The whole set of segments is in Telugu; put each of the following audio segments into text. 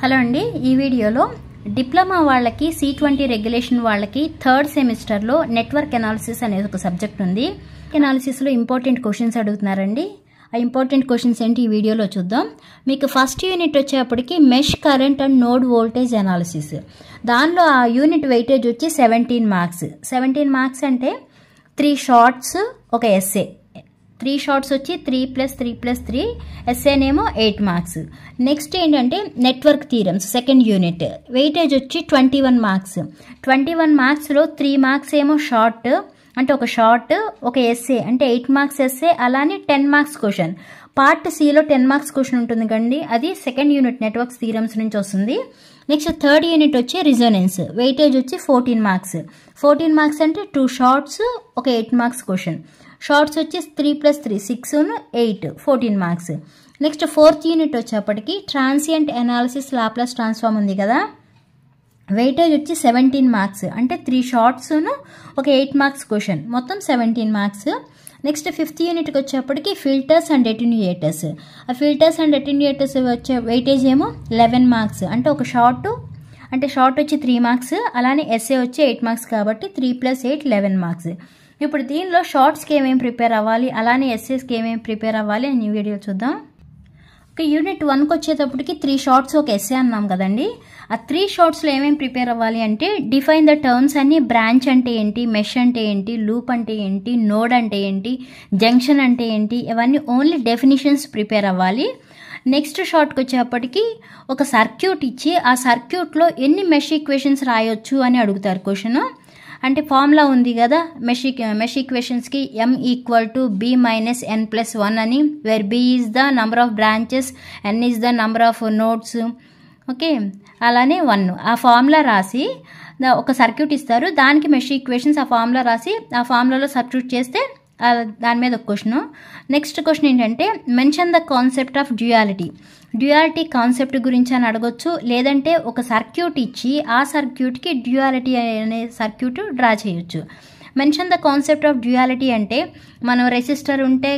హలో అండి ఈ వీడియోలో డిప్లొమా వాళ్ళకి సి ట్వంటీ రెగ్యులేషన్ వాళ్ళకి థర్డ్ సెమిస్టర్లో నెట్వర్క్ ఎనాలిసిస్ అనేది ఒక సబ్జెక్ట్ ఉంది. ఎనాలిసిస్లో ఇంపార్టెంట్ క్వశ్చన్స్ అడుగుతున్నారండి. ఆ ఇంపార్టెంట్ క్వశ్చన్స్ ఏంటి ఈ వీడియోలో చూద్దాం. మీకు ఫస్ట్ యూనిట్ వచ్చేప్పటికి mesh current and node voltage analysis దానిలో ఆ యూనిట్ వెయిటేజ్ వచ్చి సెవెంటీన్ మార్క్స్ సెవెంటీన్ మార్క్స్ అంటే త్రీ షార్ట్స్ ఒక ఎస్ఏ త్రీ షార్ట్స్ వచ్చి three plus three plus three ఎస్ఏనేమో eight marks. Next ఏంటంటే network theorems second unit. Weightage వచ్చి twenty one marks. Twenty one మార్క్స్లో three marks ఏమో షార్ట్. అంటే ఒక షార్ట్ ఒక ఎస్ఏ అంటే ఎయిట్ మార్క్స్ ఎస్ఏ అలానే టెన్ మార్క్స్ క్వశ్చన్. పార్ట్ సిలో టెన్ మార్క్స్ క్వశ్చన్ ఉంటుంది కండి. అది సెకండ్ యూనిట్ నెట్వర్క్స్ థీరమ్స్ నుంచి వస్తుంది. నెక్స్ట్ థర్డ్ యూనిట్ వచ్చి రిజోనెన్స్. వెయిటేజ్ వచ్చి ఫోర్టీన్ మార్క్స్. ఫోర్టీన్ మార్క్స్ అంటే టూ షార్ట్స్ ఒక ఎయిట్ మార్క్స్ క్వశ్చన్. షార్ట్స్ వచ్చి three plus three six eight fourteen marks next fourth unit వచ్చేప్పటికి ట్రాన్సియంట్ ఎనాలిసిస్ లాప్లస్ ట్రాన్స్ఫార్మ్ ఉంది కదా. వెయిటేజ్ వచ్చి సెవెంటీన్ మార్క్స్ అంటే త్రీ షార్ట్స్ను ఒక ఎయిట్ మార్క్స్ క్వశ్చన్ మొత్తం సెవెంటీన్ మార్క్స్ నెక్స్ట్ ఫిఫ్త్ యూనిట్కి వచ్చేప్పటికి ఫిల్టర్స్ అండ్ ఎటిన్యూయేటర్స్ ఆ ఫిల్టర్స్ అండ్ ఎటిన్యూయేటర్స్ వచ్చే వెయిటేజ్ ఏమో లెవెన్ మార్క్స్ అంటే ఒక షార్ట్ అంటే షార్ట్ వచ్చి త్రీ మార్క్స్ అలానే ఎస్ఏ వచ్చి ఎయిట్ మార్క్స్ కాబట్టి three plus eight eleven marks ఇప్పుడు దీనిలో షార్ట్స్కి ఏమేమి ప్రిపేర్ అవ్వాలి అలానే ఎస్ఎస్కి ఏమేమి ప్రిపేర్ అవ్వాలి అని వీడియో చూద్దాం. ఒక యూనిట్ వన్కి వచ్చేటప్పటికి త్రీ షార్ట్స్ ఒక ఎస్ఏ అన్నాం కదండి. ఆ త్రీ షార్ట్స్లో ఏమేమి ప్రిపేర్ అవ్వాలి అంటే డిఫైన్ ద టర్మ్స్ అన్ని బ్రాంచ్ అంటే ఏంటి మెష్ అంటే ఏంటి లూప్ అంటే ఏంటి నోడ్ అంటే ఏంటి జంక్షన్ అంటే ఏంటి ఇవన్నీ ఓన్లీ డెఫినిషన్స్ ప్రిపేర్ అవ్వాలి. నెక్స్ట్ షార్ట్కి వచ్చేప్పటికి ఒక సర్క్యూట్ ఇచ్చి ఆ సర్క్యూట్లో ఎన్ని మెష్ ఈక్వేషన్స్ రాయొచ్చు అని అడుగుతారు క్వశ్చన్. అంటే ఫార్ములా ఉంది కదా mesh mesh ఈక్వేషన్స్కి M equal to B minus N plus one అని where B is the number of branches N is the number of nodes okay అలానే వన్ ఆ ఫార్ములా రాసి ఒక సర్క్యూట్ ఇస్తారు. దానికి మెష్ ఈక్వేషన్స్ ఆ ఫార్ములా రాసి ఆ ఫార్ములాలో సబ్స్టిట్యూట్ చేస్తే దాని మీద ఒక క్వశ్చన్ నెక్స్ట్ క్వశ్చన్ ఏంటంటే mention the concept of duality duality concept గురించి అని అడగొచ్చు. లేదంటే ఒక సర్క్యూట్ ఇచ్చి ఆ సర్క్యూట్కి డ్యూయాలిటీ అనే సర్క్యూట్ డ్రా చేయొచ్చు. Mention the concept of duality అంటే మనం రెసిస్టర్ ఉంటే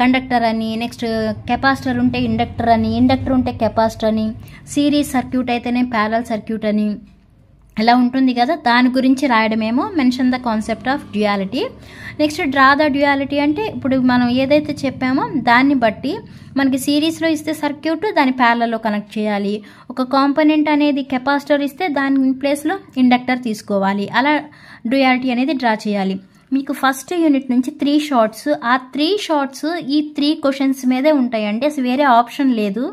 కండక్టర్ అని నెక్స్ట్ కెపాసిటర్ ఉంటే ఇండక్టర్ అని ఇండక్టర్ ఉంటే కెపాసిటర్ అని సిరీస్ సర్క్యూట్ అయితేనే ప్యారల్ సర్క్యూట్ అని ఇలా ఉంటుంది కదా దాని గురించి రాయడమేమో mention the concept of duality next draw the duality అంటే ఇప్పుడు మనం ఏదైతే చెప్పామో దాన్ని బట్టి మనకి సిరీస్లో ఇస్తే సర్క్యూట్ దాని ప్యారలలో కనెక్ట్ చేయాలి. ఒక కాంపోనెంట్ అనేది కెపాసిటర్ ఇస్తే దాని ప్లేస్లో ఇండక్టర్ తీసుకోవాలి. అలా డ్యుయాలిటీ అనేది డ్రా చేయాలి. మీకు ఫస్ట్ యూనిట్ నుంచి త్రీ షార్ట్స్ ఆ త్రీ షార్ట్స్ ఈ త్రీ క్వశ్చన్స్ మీదే ఉంటాయండి. అసలు వేరే ఆప్షన్ లేదు.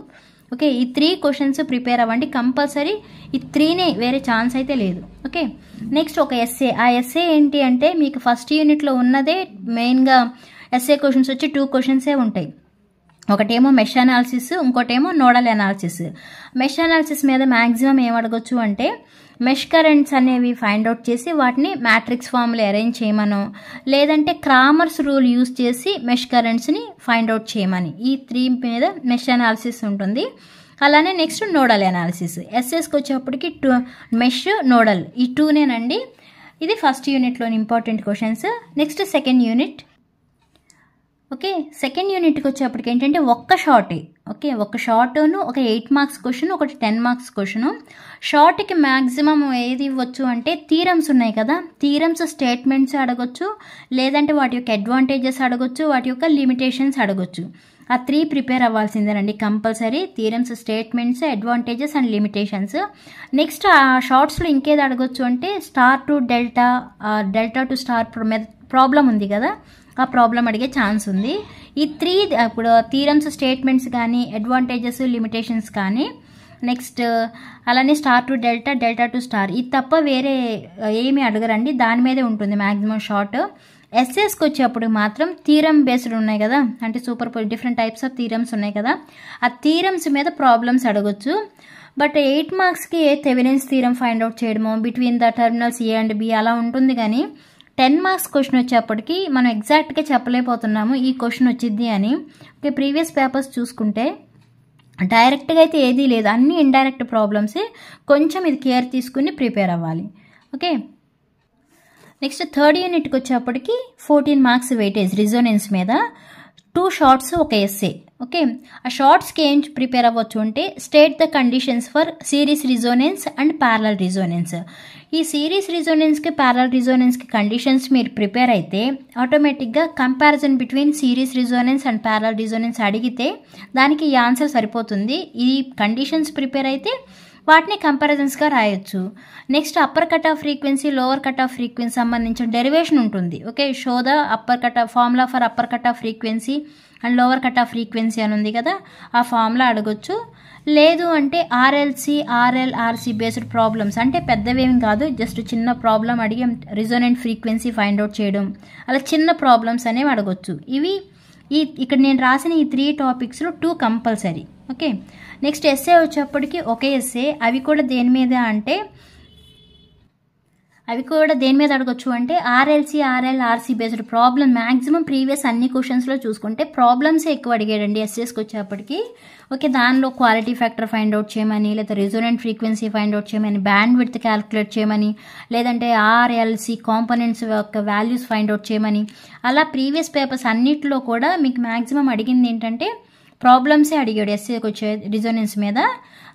ఓకే ఈ త్రీ క్వశ్చన్స్ ప్రిపేర్ అవ్వండి. కంపల్సరీ ఈ త్రీనే వేరే ఛాన్స్ అయితే లేదు. ఓకే నెక్స్ట్ ఒక ఎస్ఏ ఆ ఎస్ఏ ఏంటి అంటే మీకు ఫస్ట్ యూనిట్లో ఉన్నదే మెయిన్గా ఎస్ఏ క్వశ్చన్స్ వచ్చి టూ క్వశ్చన్సే ఉంటాయి. ఒకటేమో మెష్ అనాలిసిస్ ఇంకోటేమో నోడల్ అనాలిసిస్ మెష్ అనాలిసిస్ మీద మ్యాక్సిమం ఏం అడగొచ్చు అంటే మెష్ కరెంట్స్ అనేవి ఫైండ్ అవుట్ చేసి వాటిని మ్యాట్రిక్స్ ఫామ్లో అరేంజ్ చేయమనో లేదంటే క్రామర్స్ రూల్ యూస్ చేసి మెష్ కరెంట్స్ని ఫైండ్ అవుట్ చేయమని. ఈ త్రీ మీద మెష్ అనాలిసిస్ ఉంటుంది. అలానే నెక్స్ట్ నోడల్ అనాలిసిస్ ఎస్ఎస్కి వచ్చేప్పటికి టూ మెష్ నోడల్ ఈ టూనేనండి ఇది first యూనిట్లోని important questions next second unit okay? Second యూనిట్కి వచ్చేప్పటికి ఏంటంటే ఒక్క షార్టే ఓకే? ఒక షార్ట్ను ఒక ఎయిట్ మార్క్స్ క్వశ్చన్ ఒకటి టెన్ మార్క్స్ క్వశ్చను షార్ట్కి మ్యాక్సిమం ఏది ఇవ్వచ్చు అంటే థీరమ్స్ ఉన్నాయి కదా? థీరమ్స్ స్టేట్మెంట్స్ అడగొచ్చు లేదంటే వాటి యొక్క అడ్వాంటేజెస్ అడగొచ్చు వాటి యొక్క లిమిటేషన్స్ అడగొచ్చు. ఆ three prepare అవ్వాల్సిందేనండి compulsory theorems statements advantages and limitations next ఆ షార్ట్స్లో ఇంకేది అడగొచ్చు అంటే star to delta delta to star problem ఉంది కదా? ఆ ప్రాబ్లం అడిగే ఛాన్స్ ఉంది. ఈ త్రీ ఇప్పుడు థీరమ్స్ స్టేట్మెంట్స్ కానీ అడ్వాంటేజెస్ లిమిటేషన్స్ కానీ నెక్స్ట్ అలానే star to delta delta to star ఇది తప్ప వేరే ఏమి అడగరండి. దాని మీదే ఉంటుంది మ్యాక్సిమం షార్ట్ ఎస్ఎస్కి వచ్చేప్పుడు మాత్రం థీరమ్ బేస్డ్ ఉన్నాయి కదా. అంటే super different types of theorems ఉన్నాయి కదా. ఆ థీరమ్స్ మీద ప్రాబ్లమ్స్ అడగొచ్చు. బట్ ఎయిట్ మార్క్స్కి థెవినెన్స్ థీరం ఫైండ్ అవుట్ చేయడము between the terminals A and B అలా ఉంటుంది కానీ టెన్ మార్క్స్ క్వశ్చన్ వచ్చేప్పటికి మనం ఎగ్జాక్ట్గా చెప్పలేకపోతున్నాము ఈ క్వశ్చన్ వచ్చింది అని. ఓకే ప్రీవియస్ పేపర్స్ చూసుకుంటే డైరెక్ట్గా అయితే ఏదీ లేదు. అన్ని ఇండైరెక్ట్ ప్రాబ్లమ్సే కొంచెం ఇది కేర్ తీసుకుని ప్రిపేర్ అవ్వాలి. ఓకే? నెక్స్ట్ థర్డ్ యూనిట్కి వచ్చేప్పటికి ఫోర్టీన్ మార్క్స్ వెయిటేజ్ రిజోనెన్స్ మీద. టూ షార్ట్స్ ఒక ఎస్ఏ ఓకే? ఆ షార్ట్స్కి ఏం ప్రిపేర్ అవ్వచ్చు అంటే state the conditions for series resonance and parallel resonance ఈ సిరీస్ రిజోనెన్స్కి ప్యారల్ రిజోనెన్స్కి కండిషన్స్ మీరు ప్రిపేర్ అయితే ఆటోమేటిక్గా comparison between series resonance and parallel resonance అడిగితే దానికి ఈ ఆన్సర్ సరిపోతుంది. ఈ కండిషన్స్ ప్రిపేర్ అయితే వాటిని కంపారిజన్స్గా రాయొచ్చు. Next upper cut off frequency lower cut off frequency సంబంధించిన డెరివేషన్ ఉంటుంది. Okay show the upper cut off formula for upper cut off frequency and lower cut off frequency అని ఉంది కదా ఆ ఫార్ములా అడగొచ్చు. లేదు అంటే RLC RL RC based problems అంటే పెద్దవేమి కాదు జస్ట్ చిన్న ప్రాబ్లం అడిగి రిజోనెంట్ ఫ్రీక్వెన్సీ ఫైండ్ అవుట్ చేయడం. అలా చిన్న ప్రాబ్లమ్స్ అనేవి అడగొచ్చు. ఇవి ఈ ఇక్కడ నేను రాసిన ఈ three టాపిక్స్లో two compulsory okay. Next SA వచ్చేప్పటికి ఒకే ఎస్ఏ అవి కూడా దేని మీద అంటే అవి కూడా దేని మీద అడగొచ్చు అంటే RLC RL RC based problem maximum previous అన్ని క్వశ్చన్స్లో చూసుకుంటే ప్రాబ్లమ్సే ఎక్కువ అడిగాడండి ఎస్ఎస్కి వచ్చేప్పటికి. ఓకే దానిలో క్వాలిటీ ఫ్యాక్టర్ ఫైండ్ అవుట్ చేయమని లేదా రిజోనెంట్ ఫ్రీక్వెన్సీ ఫైండ్ అవుట్ చేయమని బ్యాండ్ విడ్త్ క్యాలిక్యులేట్ చేయమని లేదంటే ఆర్ఎల్సి కాంపోనెంట్స్ యొక్క వాల్యూస్ ఫైండ్ అవుట్ చేయమని అలా ప్రీవియస్ పేపర్స్ అన్నిటిలో కూడా మీకు మ్యాక్సిమం అడిగింది ఏంటంటే ప్రాబ్లమ్సే అడిగాడు ఎస్ఏకి వచ్చే రిజోనెన్స్ మీద.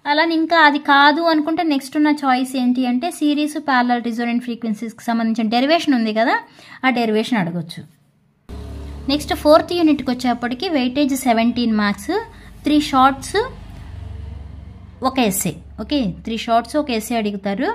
అలా ఇంకా అది కాదు అనుకుంటే నెక్స్ట్ ఉన్న చాయిస్ ఏంటి అంటే సిరీస్ ప్యారలల్ రిజోనెంట్ ఫ్రీక్వెన్సీస్కి సంబంధించిన డెరివేషన్ ఉంది కదా ఆ డెరివేషన్ అడగొచ్చు. నెక్స్ట్ ఫోర్త్ యూనిట్కి వచ్చేప్పటికి weightage seventeen marks three shorts ఒక ఎస్ఏ ఓకే త్రీ షార్ట్స్ ఒక ఎస్ఏ అడుగుతారు.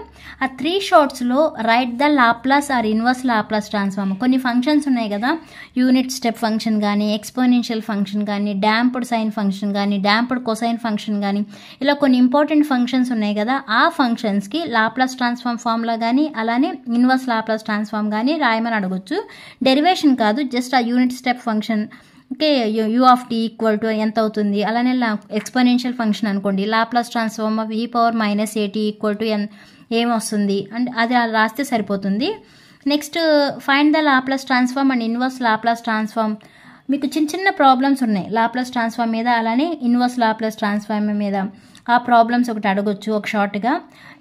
ఆ త్రీ షార్ట్స్లో write the Laplace or inverse Laplace transform కొన్ని ఫంక్షన్స్ ఉన్నాయి కదా. యూనిట్ స్టెప్ ఫంక్షన్ కానీ ఎక్స్పోనెన్షియల్ ఫంక్షన్ కానీ డ్యాంప్డ్ సైన్ ఫంక్షన్ కానీ డ్యాంప్డ్ కొసైన్ ఫంక్షన్ కానీ ఇలా కొన్ని ఇంపార్టెంట్ ఫంక్షన్స్ ఉన్నాయి కదా. ఆ ఫంక్షన్స్కి లాప్లాస్ ట్రాన్స్ఫార్మ్ ఫార్ములా కానీ అలానే ఇన్వర్స్ లాప్లాస్ ట్రాన్స్ఫార్మ్ కానీ రాయమని అడగొచ్చు. డెరివేషన్ కాదు జస్ట్ ఆ unit step function okay U of T equal to ఎంత అవుతుంది? అలానే ఎక్స్పోనెన్షియల్ ఫంక్షన్ అనుకోండి. Laplace transform of E power minus AT equal to N ఏమొస్తుంది అండ్ అది అలా రాస్తే సరిపోతుంది. Next find the Laplace transform and inverse Laplace transform మీకు చిన్న చిన్న ప్రాబ్లమ్స్ ఉన్నాయి. లాప్లాస్ ట్రాన్స్ఫార్మ్ మీద అలానే ఇన్వర్స్ లాప్లాస్ ట్రాన్స్ఫార్మ్ మీద. ఆ ప్రాబ్లమ్స్ ఒకటి అడగొచ్చు ఒక షార్ట్గా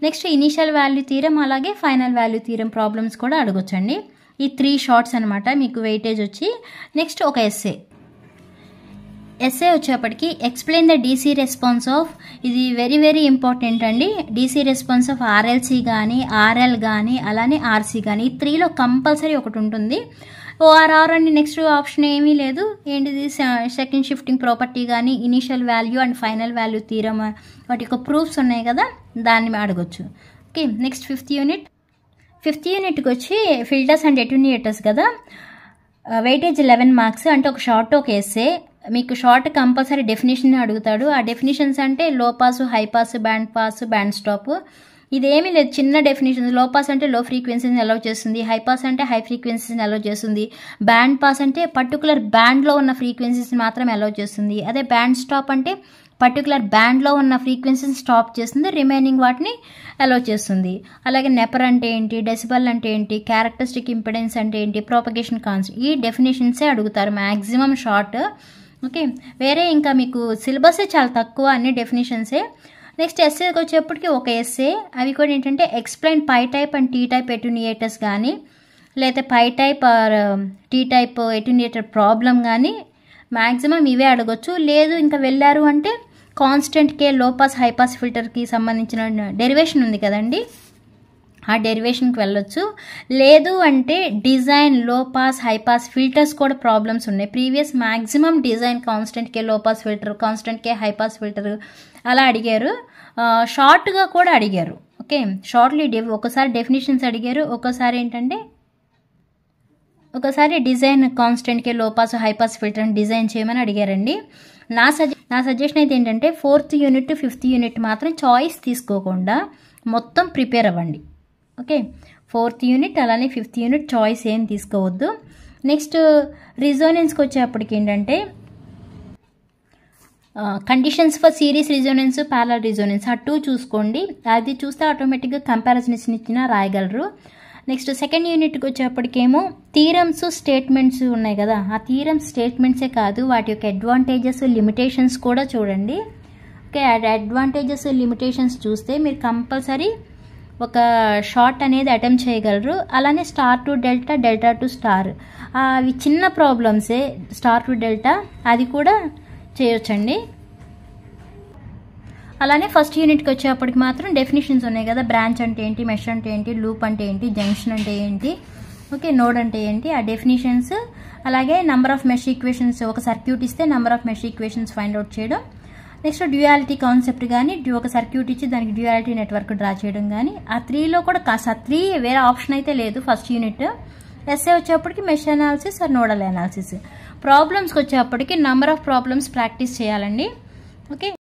నెక్స్ట్ ఇనీషియల్ వాల్యూ తీరం అలాగే ఫైనల్ వాల్యూ తీరం ప్రాబ్లమ్స్ కూడా అడగొచ్చండి. ఈ త్రీ షార్ట్స్ అనమాట మీకు వెయిటేజ్ వచ్చి. నెక్స్ట్ ఒక ఎస్ఏ ఎస్ఏ వచ్చేప్పటికి explain the DC response of ఇది వెరీ వెరీ ఇంపార్టెంట్ అండి. డీసీ రెస్పాన్స్ ఆఫ్ ఆర్ఎల్సీ కానీ ఆర్ఎల్ కానీ అలానే ఆర్సీ కానీ ఈ త్రీలో కంపల్సరీ ఒకటి ఉంటుంది. ఓఆర్ఆర్ అండి నెక్స్ట్ ఆప్షన్ ఏమీ లేదు. ఏంటిది? సెకండ్ షిఫ్టింగ్ ప్రాపర్టీ కానీ initial value and final value theorem వాటి యొక్క ప్రూఫ్స్ ఉన్నాయి కదా? దాన్ని అడగొచ్చు. Okay next fifth unit fifth యూనిట్కి వచ్చి ఫిల్టర్స్ అండ్ ఎట్యూనియేటర్స్ కదా? వెయిటేజ్ లెవెన్ మార్క్స్ అంటే ఒక షార్ట్ ఒక ఎస్సే మీకు షార్ట్ కంపల్సరీ డెఫినేషన్ అడుగుతాడు. ఆ డెఫినేషన్స్ అంటే low pass high pass band pass band stop. ఇదేమీ లేదు. చిన్న డెఫినేషన్లో పాస్ అంటే లో ఫ్రీక్వెన్సీని అలౌ చేస్తుంది. హై పాస్ అంటే హై ఫ్రీక్వెన్సీని అలౌ చేస్తుంది. బ్యాండ్ పాస్ అంటే పర్టికులర్ బ్యాండ్లో ఉన్న ఫ్రీక్వెన్సీస్ని మాత్రమే అలౌ చేస్తుంది. అదే బ్యాండ్ స్టాప్ అంటే పర్టికులర్ బ్యాండ్లో ఉన్న ఫ్రీక్వెన్సీని స్టాప్ చేస్తుంది. రిమైనింగ్ వాటిని అలౌ చేస్తుంది. అలాగే నెపర్ అంటే ఏంటి? డెసిబల్ అంటే ఏంటి? క్యారెక్టరిస్టిక్ ఇంపిడెన్స్ అంటే ఏంటి? ప్రోపగేషన్ కాన్స్ ఈ డెఫినేషన్సే అడుగుతారు మ్యాక్సిమం షార్ట్. ఓకే? వేరే ఇంకా మీకు సిలబసే చాలా తక్కువ అన్ని డెఫినేషన్సే నెక్స్ట్ ఎస్ఏకి వచ్చేప్పటికి ఒక ఎస్ఏ అవి కూడా ఏంటంటే explain pi type and T type attenuators కానీ లేకపోతే pi type or T type attenuator problem కానీ మ్యాక్సిమం ఇవే అడగొచ్చు. లేదు ఇంకా వెళ్ళారు అంటే constant K low pass high pass ఫిల్టర్కి సంబంధించిన డెరివేషన్ ఉంది కదండి. ఆ డెరివేషన్కి వెళ్ళొచ్చు. లేదు అంటే డిజైన్లో పాస్ హైపాస్ ఫిల్టర్స్ కూడా ప్రాబ్లమ్స్ ఉన్నాయి. Previous maximum design constant K low pass filter constant K high pass filter అలా అడిగారు. షార్ట్గా కూడా అడిగారు. ఓకే? షార్ట్లీ డెఫ్ ఒకసారి డెఫినేషన్స్ అడిగారు. ఒకసారి ఏంటంటే ఒకసారి డిజైన్ కాన్స్టెంట్కే లో పాస్ హైపాస్ ఫిల్టర్ని డిజైన్ చేయమని అడిగారండి. నా సజె నా సజెషన్ అయితే ఏంటంటే ఫోర్త్ యూనిట్ ఫిఫ్త్ యూనిట్ మాత్రం చాయిస్ తీసుకోకుండా మొత్తం ప్రిపేర్ అవ్వండి. ఓకే ఫోర్త్ యూనిట్ అలానే ఫిఫ్త్ యూనిట్ చాయిస్ ఏం తీసుకోవద్దు. నెక్స్ట్ రిజోనెన్స్కి uh, వచ్చేప్పటికి ఏంటంటే conditions for series resonance parallel resonance ఆ టూ చూసుకోండి. అది చూస్తే ఆటోమేటిక్గా కంపారిజన్స్ ఇచ్చిన రాయగలరు. నెక్స్ట్ సెకండ్ యూనిట్కి వచ్చేప్పటికేమో థీరమ్స్ స్టేట్మెంట్స్ ఉన్నాయి కదా. ఆ థీరమ్స్ స్టేట్మెంట్సే కాదు వాటి యొక్క అడ్వాంటేజెస్ లిమిటేషన్స్ కూడా చూడండి. ఓకే అడ్వాంటేజెస్ లిమిటేషన్స్ చూస్తే మీరు కంపల్సరీ ఒక షార్ట్ అనేది అటెంప్ట్ చేయగలరు. అలానే star to delta delta to star. అవి చిన్న ప్రాబ్లమ్సే స్టార్ టు డెల్టా అది కూడా చేయొచ్చండి. అలానే ఫస్ట్ యూనిట్కి వచ్చేప్పటికి మాత్రం డెఫినేషన్స్ ఉన్నాయి కదా. బ్రాంచ్ అంటే ఏంటి మెష్ అంటే ఏంటి లూప్ అంటే ఏంటి జంక్షన్ అంటే ఏంటి ఓకే నోడ్ అంటే ఏంటి ఆ డెఫినేషన్స్. అలాగే నెంబర్ ఆఫ్ మెష్ ఈక్వేషన్స్ ఒక సర్క్యూట్ ఇస్తే number of mesh equations find out చేయడం నెక్స్ట్ డ్యూయాలిటీ కాన్సెప్ట్ కానీ ఒక సర్క్యూట్ ఇచ్చి దానికి డ్యూయాలిటీ నెట్వర్క్ డ్రా చేయడం కానీ ఆ త్రీలో కూడా కాస్త త్రీ వేరే ఆప్షన్ అయితే లేదు ఫస్ట్ యూనిట్. ఎస్ఏ వచ్చేప్పటికి mesh analysis or nodal analysis ప్రాబ్లమ్స్కి వచ్చేప్పటికి నెంబర్ ఆఫ్ ప్రాబ్లమ్స్ ప్రాక్టీస్ చేయాలండి. ఓకే